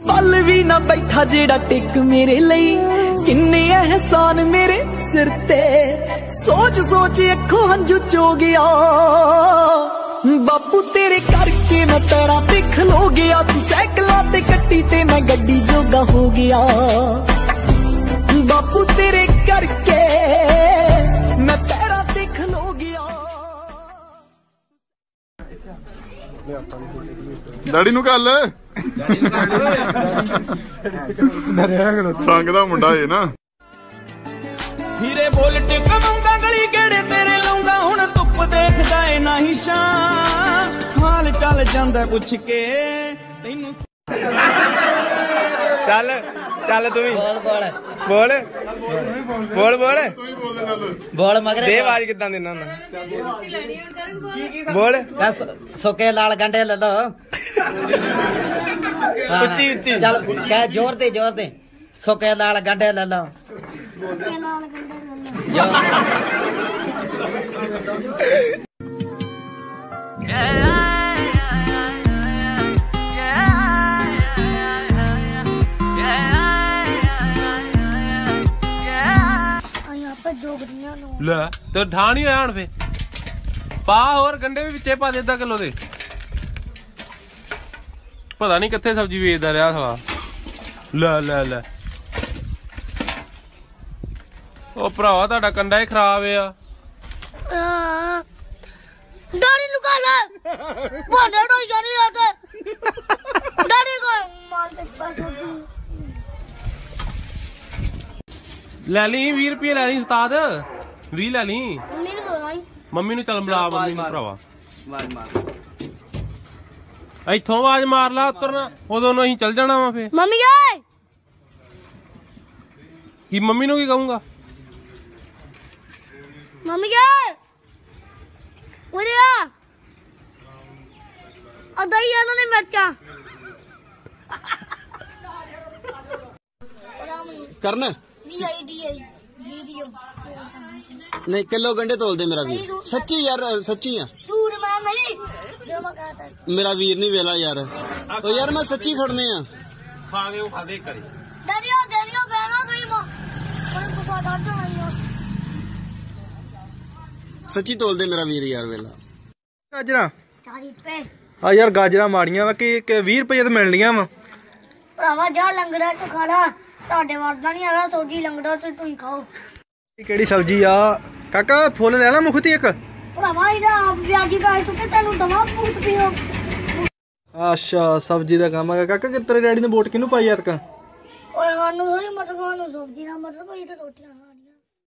ਪਲ ਵੀ ਨਾ ਬੈਠਾ ਜਿਹੜਾ ਟਿਕ ਮੇਰੇ ਲਈ। ਕਿੰਨੇ ਅਹਿਸਾਨ ਮੇਰੇ ਸਿਰ ਤੇ। ਸੋਚ ਸੋਚ ਅੱਖੋਂ ਹੰਝੂ ਚੋ ਗਿਆ। ਬਾਪੂ ਤੇਰੇ ਕਰਕੇ ਮੈਂ ਪੈਰਾਂ ਤੇ ਖਲੋ ਗਿਆ। ਤੂੰ ਸਾਈਕਲਾਂ ਤੇ ਕੱਟੀ ਤੇ ਮੈਂ ਗੱਡੀ ਜੋਗਾ ਹੋ ਗਿਆ। ਡੈਡੀ ਨੂੰ ਗੱਲ ਸੰਗ ਦਾ ਮੁੰਡਾ ਏ ਨਾ। ਹੀਰੇ ਬੋਲਟ ਕਮਾਉਂਦਾ ਗਲੀ ਗੇੜੇ ਤੇਰੇ ਲਾਉਂਦਾ ਹੁਣ ਧੁੱਪ ਦੇਖਦਾ ਏ ਨਹੀਂ ਸ਼ਾਂ ਹਾਲ ਚੱਲ ਜਾਂਦਾ ਪੁੱਛ ਕੇ ਤੈਨੂੰ ਚੱਲ ਚੱਲ ਤੂੰ ਵੀ। ਬੋਲ ਬੋਲ। ਬੋਲ। ਬੋਲ ਬੋਲ। ਬੋਲ ਮਗਰੇ ਦੇ ਆਵਾਜ਼ ਕਿਦਾਂ ਦੇਣਾ ਹੁੰਦਾ ਬੋਲ। ਕਸ ਸੁੱਕੇ ਲਾਲ ਗੰਡੇ ਲੈ ਲੋ ਉੱਚੀ ਉੱਚੀ। ਚੱਲ ਕਹਿ ਜ਼ੋਰ ਤੇ ਜ਼ੋਰ ਤੇ ਸੁੱਕੇ ਲਾਲ ਗੰਡੇ ਲੈ ਲੋ ਅਸੀਂ ਨੂੰ। ਲੈ ਤੇ ਠਾਣ ਹੀ ਹੋਇਆ ਹੁਣ ਫੇ ਪਾ ਹੋਰ ਗੰਡੇ ਵੀ ਵਿੱਚੇ ਪਾ ਦੇ ਅੱਧਾ ਕਿਲੋ ਦੇ। ਪਤਾ ਨਹੀਂ ਕਿੱਥੇ ਸਬਜ਼ੀ ਵੇਚਦਾ ਰਿਹਾ ਸਵਾ ਲੈ ਲੈ ਲੈ। ਉਹ ਭਰਾਵਾ ਤੁਹਾਡਾ ਕੰਡਾ ਹੀ ਖਰਾਬ ਆ। ਡਾੜੀ ਨੂੰ ਕਹ ਲੈ। ਬੋਲੇ ਡੋਈ ਜਾਨੀ ਆਤੇ ਡਾੜੀ ਕੋ ਮਾਰ ਦੇ ਪਾਸੋਂ ਲੈ ਲਈ 20 ਰੁਪਏ ਲੈ ਲਈ ਉਸਤਾਦ। 20 ਲੈ ਲਈ। ਬੋਲਾਈ ਮੰਮੀ ਨੂੰ ਚੱਲ ਮਿਲਾ ਮੰਮੀ ਨੂੰ। ਭਰਾਵਾ। ਮਾਰ ਮਾਰ। ਇੱਥੋਂ ਆਵਾਜ਼ ਮਾਰ ਲਾ ਉਤਰਨਾ। ਉਦੋਂ ਨੂੰ ਅਸੀਂ ਚੱਲ ਜਾਣਾ ਵਾ ਫੇ ਮੰਮੀ ਓਏ! ਕੀ ਮੰਮੀ ਨੂੰ ਕੀ ਕਹੂੰਗਾ? ਮੰਮੀ ਓਏ! ਉਰੇ ਆ। ਆ ਦਈ ਇਹਨਾਂ ਨੇ ਮਿਰਚਾਂ। ਕਰਨ। ਵੀ ਆਈ ਡੀ ਆਈ ਵੀਡੀਓ ਨਹੀਂ ਕਿਲੋ ਗੰਡੇ ਤੋਲ ਦੇ ਮੇਰਾ ਵੀਰ। ਸੱਚੀ ਯਾਰ ਸੱਚੀ ਆ। ਝੂਠ ਮੈਂ। ਨਹੀਂ ਜੋ ਮੈਂ ਕਹਤਾ ਮੇਰਾ ਵੀਰ ਨਹੀਂ ਵੇਲਾ ਯਾਰ। ਉਹ ਯਾਰ ਮੈਂ ਸੱਚੀ ਖੜਨੇ ਆ। ਦਰਿਓ ਦਰਿਓ ਬੈਣਾ ਗਈ ਮਾਂ। ਕੋਈ ਕੁਛ ਡਾਟ ਨਹੀਂ ਆ। ਸੱਚੀ ਤੋਲ ਦੇ ਮੇਰਾ ਵੀਰ ਯਾਰ ਵੇਲਾ। ਗਾਜਰਾਂ। ਆ ਯਾਰ ਗਾਜਰਾਂ ਮਾੜੀਆਂ ਵਾ ਕਿ ਕਿ 20 ਰੁਪਏ ਤੇ ਮਿਲਣੀਆਂ ਵਾ। ਭਰਾਵਾ ਜਾ ਲੰਗੜਾ ਚ ਖਾ ਲਾ। ਤੁਹਾਡੇ ਵਰਦਾ ਨਹੀਂ ਹੈਗਾ ਸੋਜੀ ਲੰਗੜਾ ਤੇ ਤੁਸੀਂ ਖਾਓ। ਇਹ ਕਿਹੜੀ ਸਬਜ਼ੀ ਆ? ਕਾਕਾ ਫੁੱਲ ਲੈ ਲਾ ਮੁਖਤੀ ਇੱਕ। ਭਰਾਵਾ ਇਹਦਾ ਆਪ ਵਿਆਜੀ ਪਾਈ ਤੂੰ ਕਿ ਤੈਨੂੰ ਦਵਾ ਪੂਤ ਪੀਓ। ਅੱਛਾ ਸਬਜ਼ੀ ਦਾ ਕੰਮ ਆ। ਕਾਕਾ ਕਿ ਤੇਰੇ ਡੈਡੀ ਨੇ ਵੋਟ ਕਿਹਨੂੰ ਪਾਈ ਯਾਰ ਕਾ ਓਏ ਸਾਨੂੰ ਥੋੜੀ ਮਤਲਬ ਸਾਨੂੰ ਸਬਜ਼ੀ ਨਾਲ ਮਤਲਬ ਇਹ ਤਾਂ ਰੋਟੀਆਂ ਖਾਣ